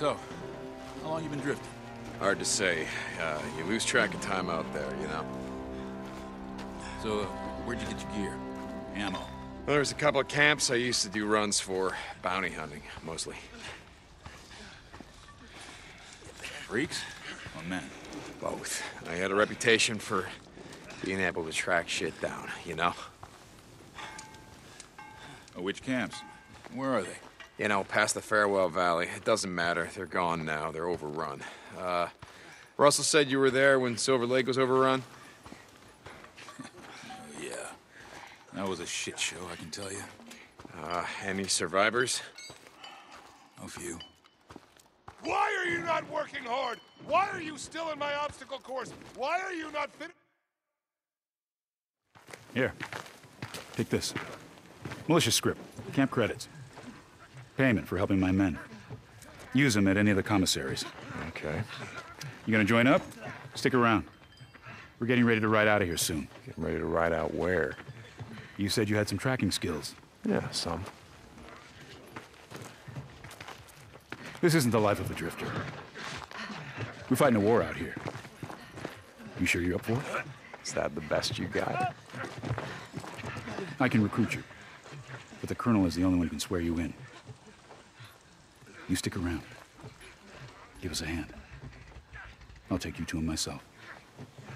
So, how long you been drifting? Hard to say. Uh, you lose track of time out there, you know? So, uh, where'd you get your gear? Ammo? Well, there's a couple of camps I used to do runs for. Bounty hunting, mostly. Freaks? Or men? Both. I had a reputation for being able to track shit down, you know? Oh, which camps? Where are they? You know, past the Farewell Valley. It doesn't matter. They're gone now. They're overrun. Uh, Russell said you were there when Silver Lake was overrun? Yeah. That was a shit show, I can tell you. Uh, any survivors? A few. Why are you not working hard? Why are you still in my obstacle course? Why are you not fit? Here. Take this. Militia script. Camp credits. Payment for helping my men. Use them at any of the commissaries. Okay. You gonna join up? Stick around. We're getting ready to ride out of here soon. Getting ready to ride out where? You said you had some tracking skills. Yeah, some. This isn't the life of a drifter. We're fighting a war out here. You sure you're up for it? Is that the best you got? I can recruit you. But the colonel is the only one who can swear you in. You stick around. Give us a hand. I'll take you to him myself.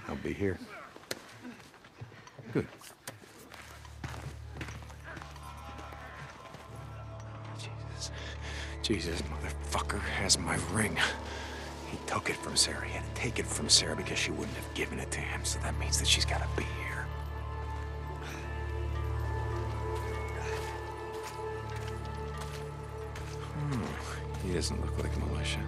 I'll be here. Good. Jesus. Jesus, motherfucker has my ring. He took it from Sarah. He had to take it from Sarah because she wouldn't have given it to him. So that means that she's got to be here. He doesn't look like militia.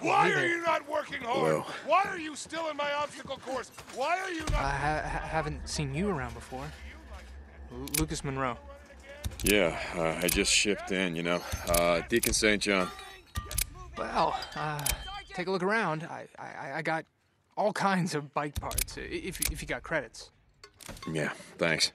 Why are you not working hard? Whoa. Why are you still in my obstacle course? Why are you not? I ha- haven't seen you around before. L- Lucas Monroe. Yeah, uh, I just shipped in, you know. Uh, Deacon St. John. Well, uh, take a look around. I, I, I got all kinds of bike parts, if, if you got credits. Yeah, thanks.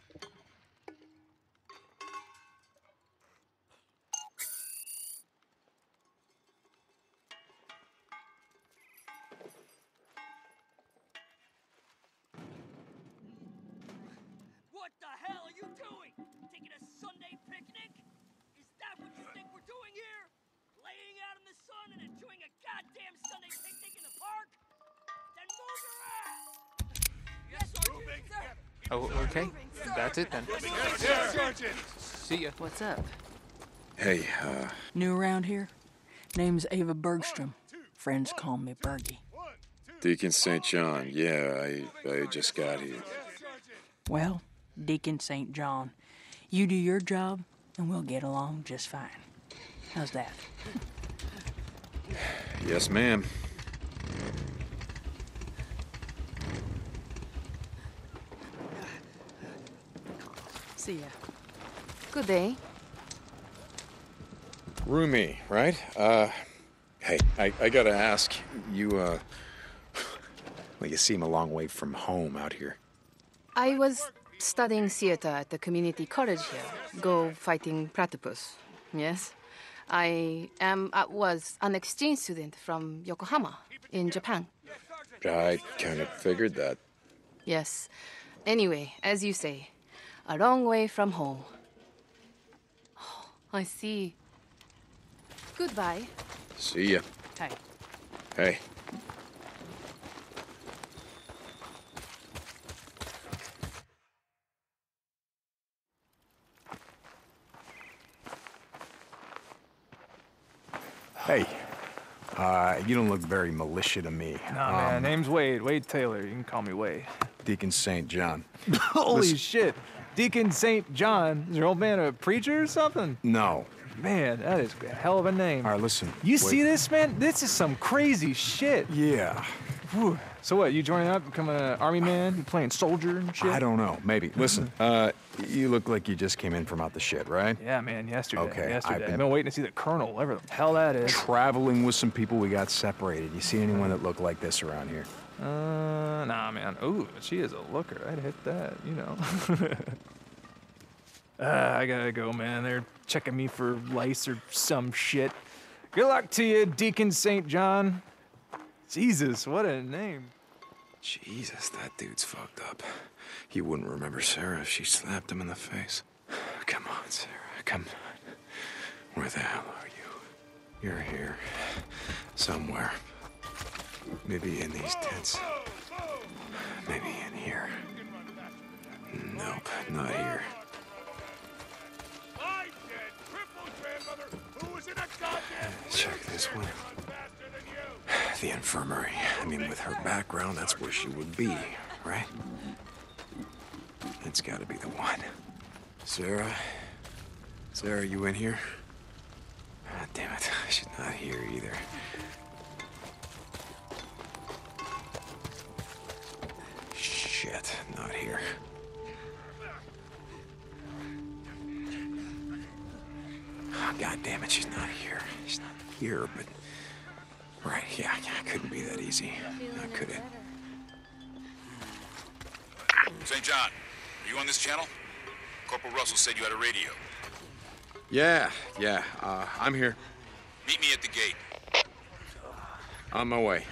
Oh, okay. That's it then. See ya. What's up? Hey, uh, New around here? Name's Ava Bergstrom. Friends call me Bergie. Deacon St. John. Yeah, I, I just got here. Well, Deacon St. John, you do your job, and we'll get along just fine. How's that? Yes, ma'am. See ya. Good day. Rumi, right? Uh, hey, I, I gotta ask, you, uh, well, you seem a long way from home out here. I was studying theater at the community college here. Go fighting platypus. Yes. I am uh, was an exchange student from Yokohama in Japan. I kind of figured that. Yes. Anyway, as you say, a long way from home. Oh, I see. Goodbye. See ya. Hi. Hey. Hey, uh, you don't look very militia to me. Nah, man. Name's Wade. Wade Taylor. You can call me Wade. Deacon St. John. Holy Listen- shit. Deacon St. John. Is your old man a preacher or something? No. Man, that is a hell of a name. All right, listen. You wait. see this, man? This is some crazy shit. Yeah. Whew. So what? You joining up, becoming an army man? You playing soldier and shit? I don't know. Maybe. Listen, uh, you look like you just came in from out the shit, right? Yeah, man. Yesterday. Okay, I've Yesterday. I've been- been... waiting to see the colonel. Whatever the hell that is. Traveling with some people, we got separated. You see anyone that look like this around here? Uh, nah, man. Ooh, she is a looker. I'd hit that, you know. uh, I gotta go, man. They're checking me for lice or some shit. Good luck to you, Deacon St. John. Jesus, what a name. Jesus, that dude's fucked up. He wouldn't remember Sarah if she slapped him in the face. Come on, Sarah, come on. Where the hell are you? You're here. Somewhere. Maybe in these tents. Maybe in here. Nope, not here. Check this one. The infirmary. I mean, with her background, that's where she would be, right? It's gotta be the one. Sarah? Sarah, you in here? Ah, damn it. She's not here either. Not here. Ah, God damn it, she's not here. She's not here, but. Right, yeah, yeah, it couldn't be that easy. Now, could it? St. John, are you on this channel? Corporal Russell said you had a radio. Yeah, yeah, uh, I'm here. Meet me at the gate. On my way.